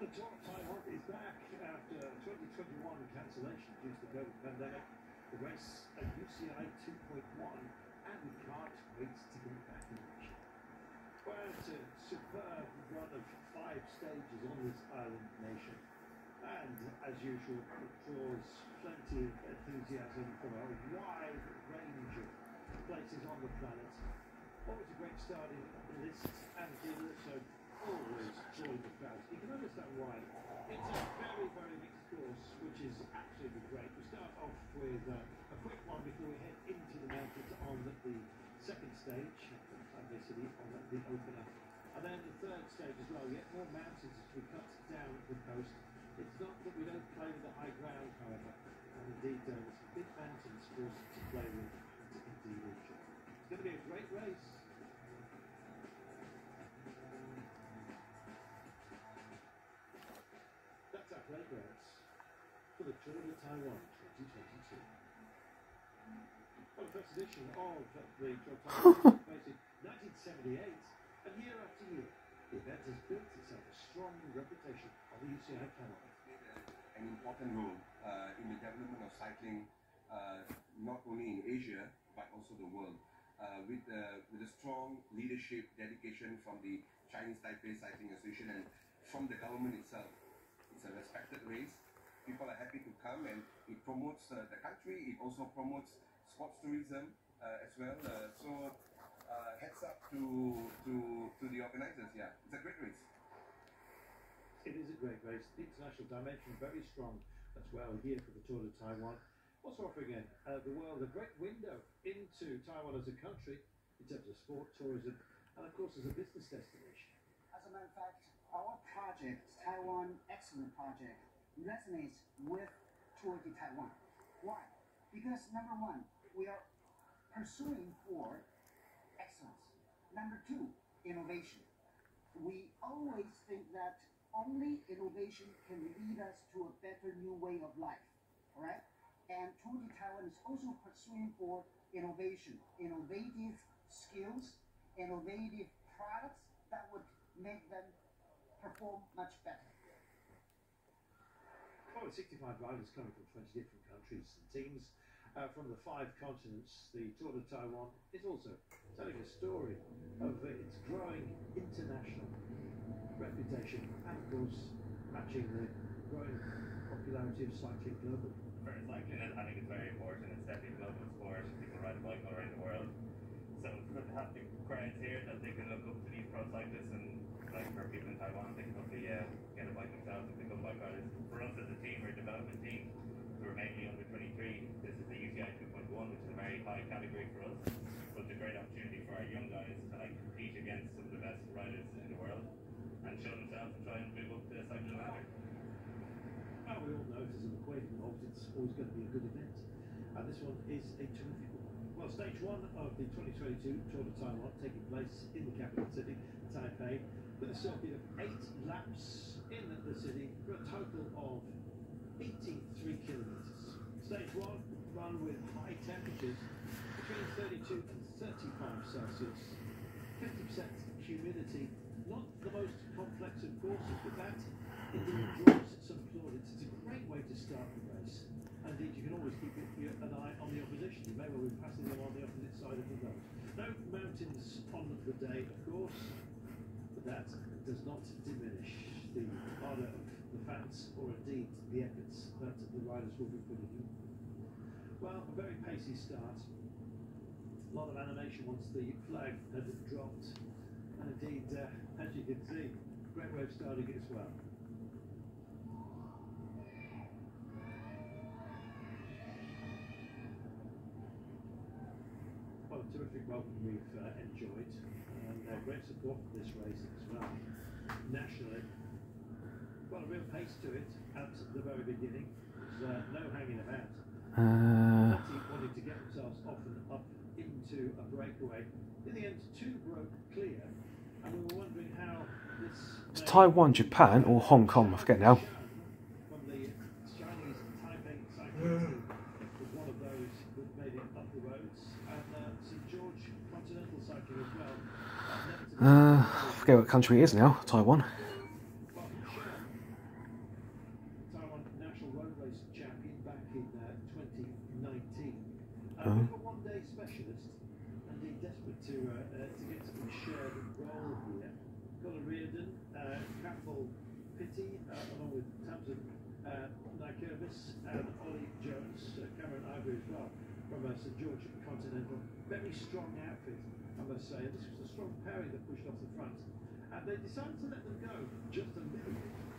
The of Taiwan is back after 2021 cancellation due to the COVID pandemic. The race at UCI 2.1 and we can't wait to get back in action. It's a superb run of five stages on this island nation. And as usual, it draws plenty of enthusiasm from a wide range of places on the planet. Always a great starting list and it also always join the. You why. It's a very, very mixed course, which is absolutely great. We start off with uh, a quick one before we head into the mountains on the second stage, City on the opener. And then the third stage as well, yet more mountains as we cut down the coast. It's not that we don't play with the high ground, however, and indeed uh, there's some big mountains for us to play with and to indeed. It's going to be a great race. For the Tour de Taiwan 2022. Well, the first edition of the Tour de Taiwan took place in 1978, and year after year, the event has built itself a strong reputation on the UCI calendar. an important role uh, in the development of cycling, uh, not only in Asia but also the world. Uh, with, uh, with a strong leadership dedication from the Chinese Taipei Cycling Association and from the government itself. It's a respected race. People are happy to come and it promotes uh, the country. It also promotes sports tourism uh, as well. Uh, so uh, heads up to, to, to the organizers. Yeah, it's a great race. It is a great race. The international dimension very strong as well here for the Tour de Taiwan. Also offering again uh, the world a great window into Taiwan as a country in terms of sport, tourism, and of course as a business destination. As a matter of fact, our project, Taiwan Excellent Project, resonates with Tour de Taiwan. Why? Because number one, we are pursuing for excellence. Number two, innovation. We always think that only innovation can lead us to a better new way of life. All right? And de Taiwan is also pursuing for innovation, innovative skills, innovative products that would make them perform much better. With 65 riders coming from 20 different countries and teams uh, from the five continents, the Tour de Taiwan is also telling a story of its growing international reputation and, of course, matching the growing popularity of cycling globally. For cycling, I think it's very important. It's definitely a global sport. People ride a bike all around the world. So it's good to have the crowds here that they can look up to these pro cyclists and like for people in Taiwan, they can hopefully uh, get a bike themselves and become bike riders. For us as a team, we're a development team. We're mainly under 23. This is the UCI 2.1, which is a very high category for us. So it's a great opportunity for our young guys to like compete against some of the best riders in the world and show themselves and try and move up the cycling ladder. Well, we all know if there's an equation it's always going to be a good event. And this one is a terrific one. Well, stage one of the 2022 Tour de Taiwan taking place in the capital city, Taipei, with a circuit of eight laps in the city for a total of 83 kilometres. Stage one run with high temperatures between 32 and 35 Celsius, 50% humidity, not the most complex of courses, but that indeed draws some plaudits. It's a great way to start indeed, you can always keep an eye on the opposition. You may well be passing them on the opposite side of the road. No mountains on the day, of course, but that does not diminish the of the fans or indeed the efforts that the riders will be putting in. Well, a very pacey start. A lot of animation once the flag had dropped. And indeed, uh, as you can see, great of starting it as well. Well, a terrific welcome we've uh, enjoyed, and uh, great support for this race as well. Nationally, well, a real pace to it at the very beginning. There's uh, no hanging about. Uh, wanting to get themselves off and up into a breakaway. In the end, two broke clear, and we were wondering how this. it's Taiwan, Japan, or Hong Kong, I forget now. that made it up the roads, and uh, St George Continental Cycling as well. Uh, I forget what country it is now, Taiwan. Taiwan National Road Race champion back in 2019. Uh, um. Uh, a uh-huh. one day specialist, and he's desperate to, uh, uh to get some shared role here. Colin Reardon, uh, Campbell Pitty, along with Tamsin uh, Nykervis and Ollie Jones, Cameron Ivory as well from uh, St George Continental. Very strong outfit, I must say. This was a strong pairing that pushed off the front. And they decided to let them go just a little bit